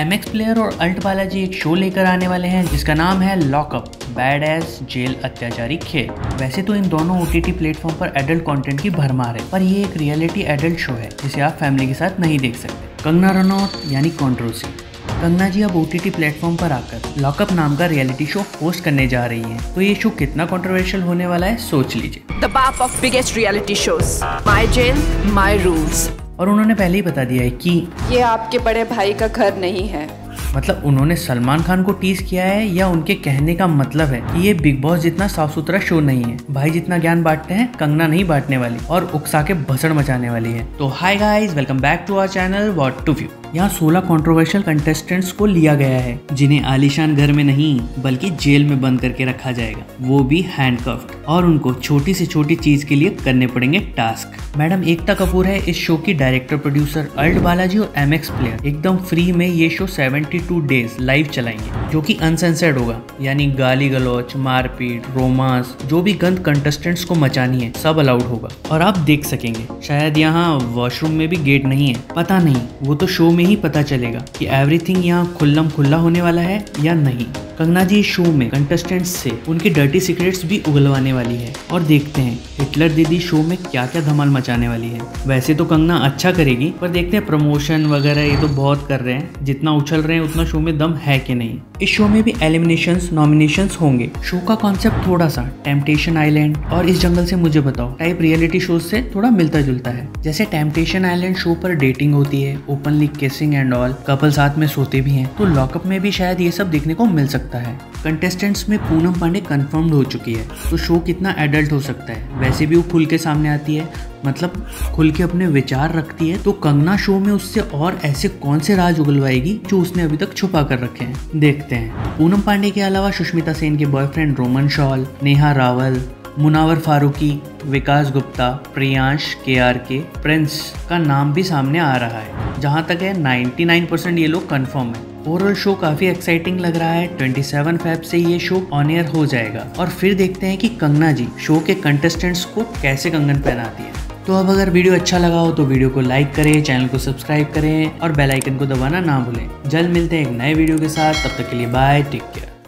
M X player और alt Balaji एक show लेकर आने वाले हैं जिसका नाम है लॉकअप बैड एस जेल अत्याचारी खेल वैसे तो इन दोनों ओ टी प्लेटफॉर्म पर एडल्ट कंटेंट की भरमार है पर ये एक रियलिटी एडल्ट शो है जिसे आप फैमिली के साथ नहीं देख सकते कंगना रनौत यानी कॉन्ट्रोसी कंगना जी अब ओ टी प्लेटफॉर्म पर आकर लॉकअप नाम का रियलिटी शो होस्ट करने जा रही हैं तो ये शो कितना कंट्रोवर्शियल होने वाला है सोच लीजिए The BAP of biggest reality shows. My jail, my rules. और उन्होंने पहले ही बता दिया है कि ये आपके बड़े भाई का घर नहीं है। मतलब उन्होंने सलमान खान को टीज किया है या उनके कहने का मतलब है कि ये बिग बॉस जितना साफ़ सुथरा शो नहीं है। भाई जितना ज्ञान बांटते हैं कंगना नहीं बांटने वाली और उकसा के भसड़ मचाने वाली है। तो hi guys welcome back to our channel what to view यहाँ 16 कंट्रोवर्शियल कंटेस्टेंट्स को लिया गया है, जिन्हें आलिशान घर में नहीं, बल्कि जेल में बंद करके रखा जाएगा। वो भी हैंडकफ्ड और उनको छोटी से छोटी चीज़ के लिए करने पड़ेंगे टास्क मैडम, एकता कपूर है इस शो की डायरेक्टर प्रोड्यूसर अल्ट बालाजी और एम एक्स प्लेयर एकदम फ्री में ये शो 72 डेज़ लाइव चलाएँगे, जो कि अनसेंसर्ड होगा। यानी गाली गलौच मारपीट, रोमांस, जो भी गंद कंटेस्टेंट्स को मचानी है, सब अलाउड होगा। और आप देख सकेंगे, शायद यहाँ वॉशरूम में भी गेट नहीं है। पता नहीं, वो तो शो में ही पता चलेगा कि एवरीथिंग यहाँ खुल्लम खुल्ला होने वाला है या नहीं। कंगना जी शो में कंटेस्टेंट्स से उनके डर्टी सीक्रेट्स भी उगलवाने वाली है। और देखते हैं हिटलर दीदी शो में क्या क्या धमाल मचाने वाली है। वैसे तो कंगना अच्छा करेगी, पर देखते हैं प्रमोशन वगैरह ये तो बहुत कर रहे हैं। जितना उछल रहे हैं, उतना शो में दम है कि नहीं। इस शो में भी एलिमिनेशन नॉमिनेशन होंगे। शो का कॉन्सेप्ट थोड़ा सा टेम्पटेशन आइलैंड और इस जंगल से मुझे बताओ टाइप रियलिटी शो से थोड़ा मिलता जुलता है। जैसे टेम्पटेशन आइलैंड शो पर डेटिंग होती है openly kissing and all couple साथ में सोते भी हैं तो लॉकअप में भी शायद ये सब देखने को मिल सकता है। कंटेस्टेंट्स में पूनम पांडे कंफर्म्ड हो चुकी है। तो शो कितना एडल्ट हो सकता है? वैसे भी वो खुल के सामने आती है। मतलब खुल के अपने विचार रखती है। तो कंगना शो में उससे और ऐसे कौन से राज उगलवाएगी जो उसने अभी तक छुपा कर रखे हैं? देखते हैं। पूनम पांडे के अलावा सुष्मिता सेन के बॉयफ्रेंड रोमन शॉल, नेहा रावल, मुनावर फारूकी, विकास गुप्ता, प्रियांश के आर के प्रिंस का नाम भी सामने आ रहा है। जहाँ तक है 99 परसेंट ये लोग कंफर्म है। ओवरऑल शो काफ़ी एक्साइटिंग लग रहा है। 27 फेब से ये शो ऑन एयर हो जाएगा। और फिर देखते हैं कि कंगना जी शो के कंटेस्टेंट्स को कैसे कंगन पहनाती है। तो अब अगर वीडियो अच्छा लगा हो तो वीडियो को लाइक करें चैनल को सब्सक्राइब करें और बेल आइकन को दबाना ना भूलें। जल्द मिलते हैं एक नए वीडियो के साथ। तब तक के लिए बाय टेक केयर